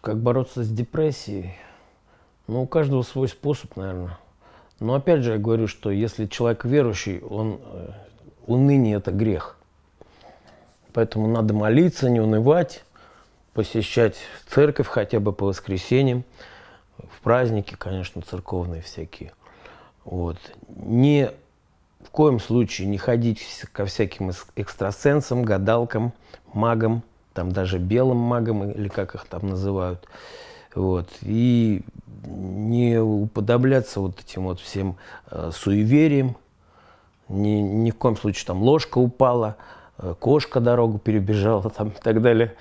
как бороться с депрессией? Ну, у каждого свой способ, наверное. Но опять же я говорю, что если человек верующий, он э, уныние это грех. Поэтому надо молиться, не унывать, посещать церковь хотя бы по воскресеньям, в праздники, конечно, церковные всякие. Вот. Не в коем случае не ходить ко всяким экстрасенсам, гадалкам, магам, там даже белым магам или как их там называют. Вот. И не уподобляться вот этим вот всем э, суевериям. Ни, ни в коем случае там ложка упала, э, кошка дорогу перебежала там и так далее.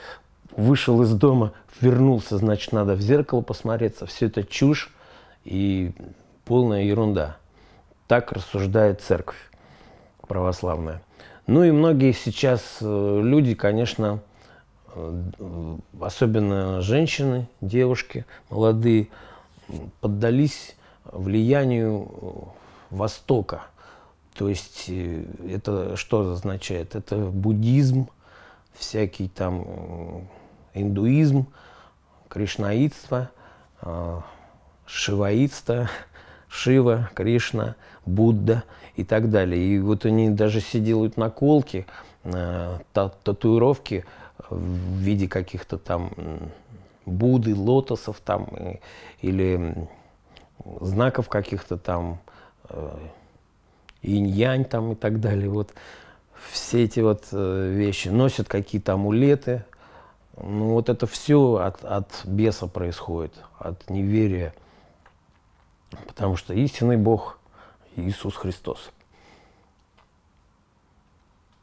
Вышел из дома, вернулся, значит, надо в зеркало посмотреться. Все это чушь и полная ерунда. Так рассуждает церковь православная. Ну и многие сейчас э, люди, конечно, особенно женщины, девушки, молодые, поддались влиянию Востока. То есть э, это что означает? Это буддизм, всякий там индуизм, кришнаитство, шиваитство, Шива, Кришна, Будда и так далее. И вот они даже все делают наколки, татуировки в виде каких-то там Будды, лотосов там, или знаков каких-то там, э, инь-янь там и так далее. Вот все эти вот э, вещи носят какие-то амулеты. Ну вот это все от, от беса происходит, от неверия. Потому что истинный Бог Иисус Христос.